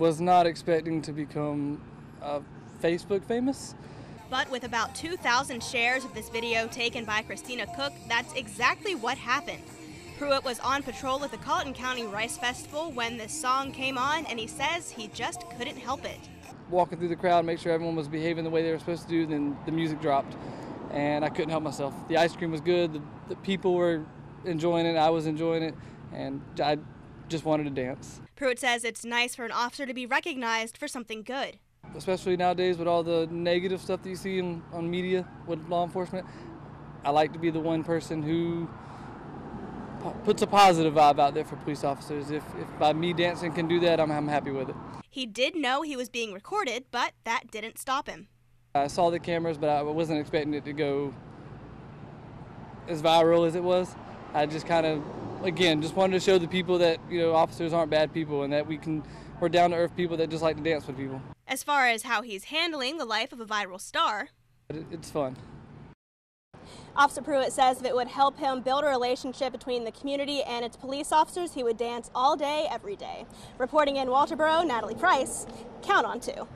Was not expecting to become uh, Facebook famous. But with about 2,000 shares of this video taken by Christina Cook, that's exactly what happened. Pruitt was on patrol at the Colleton County Rice Festival when this song came on, and he says he just couldn't help it. Walking through the crowd, make sure everyone was behaving the way they were supposed to do, then the music dropped, and I couldn't help myself. The ice cream was good, the, the people were enjoying it, I was enjoying it, and I just wanted to dance. Pruitt says it's nice for an officer to be recognized for something good. Especially nowadays with all the negative stuff that you see in, on media with law enforcement, I like to be the one person who puts a positive vibe out there for police officers. If, if by me dancing can do that, I'm, I'm happy with it. He did know he was being recorded, but that didn't stop him. I saw the cameras, but I wasn't expecting it to go as viral as it was. I just kind of, again, just wanted to show the people that you know officers aren't bad people and that we can, we're down to earth people that just like to dance with people. As far as how he's handling the life of a viral star, it's fun. Officer Pruitt says if it would help him build a relationship between the community and its police officers, he would dance all day, every day. Reporting in Walterboro, Natalie Price, Count on Two.